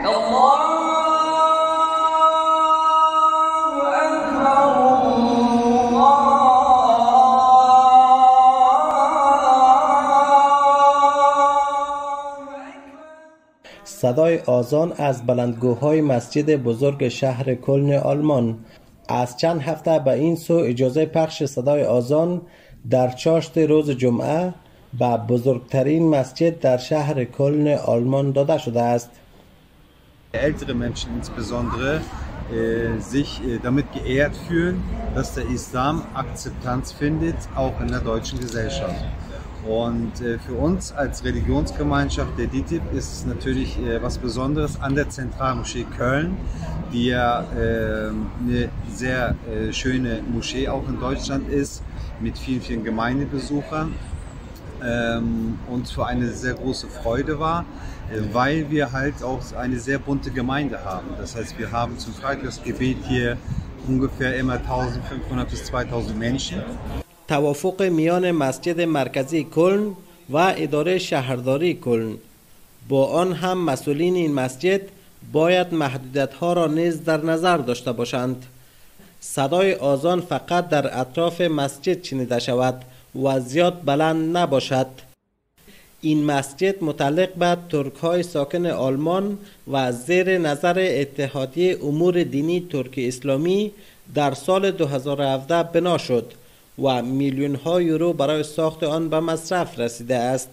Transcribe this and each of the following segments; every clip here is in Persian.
صدای آزان از بلندگوهای مسجد بزرگ شهر کلن آلمان از چند هفته به این سو اجازه پخش صدای آزان در چاشت روز جمعه به بزرگترین مسجد در شهر کلن آلمان داده شده است. Ältere Menschen insbesondere äh, sich äh, damit geehrt fühlen, dass der Islam Akzeptanz findet, auch in der deutschen Gesellschaft. Und äh, für uns als Religionsgemeinschaft der DITIB ist es natürlich was Besonderes an der Zentralmoschee Köln, die ja äh, eine sehr schöne Moschee auch in Deutschland ist, mit vielen, vielen Gemeindebesuchern ähm, uns für eine sehr große Freude war, äh, weil wir halt auch eine sehr bunte Gemeinde haben. Das heißt, wir haben zum Freitagsgebet hier ungefähr immer 1500 bis 2000 Menschen. توافق میان مسجد مرکزی کلن و اداره شهرداری کلن با آن هم مسئولین این مسجد باید محدودیت ها را نیز در نظر داشته باشند صدای آزان فقط در اطراف مسجد شنیده شود و زیاد بلند نباشد. این مسجد متعلق به ترک های ساکن آلمان و زیر نظر اتحادیه امور دینی ترک اسلامی در سال 2017 بنا شد و میلیون ها یورو برای ساخت آن به مصرف رسیده است.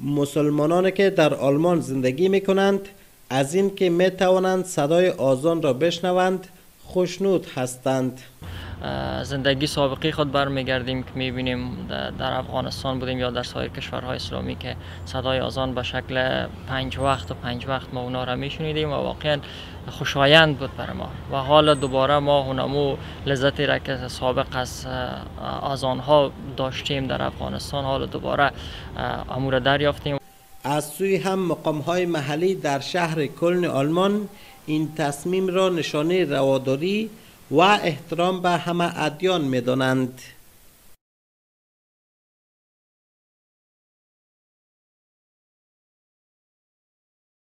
مسلمانانی که در آلمان زندگی می کنند از این که می توانند صدای آزان را بشنوند خوشنود هستند. زندگی سابقی خود برمیگردیم که می‌بینیم در افغانستان بودیم یا در سایر کشورهای اسلامی که صدای آزان به شکل پنج وقت و پنج وقت ما اونا را میشنیدیم و واقعا خوشایند بود بر ما. و حال دوباره ما هنمو لذتی را که سابق از آزان ها داشتیم در افغانستان حال دوباره امور دریافتیم. از سوی هم مقام های محلی در شهر کلن آلمان این تصمیم را نشانه رواداری و احترام به همه ادیان می‌دانند.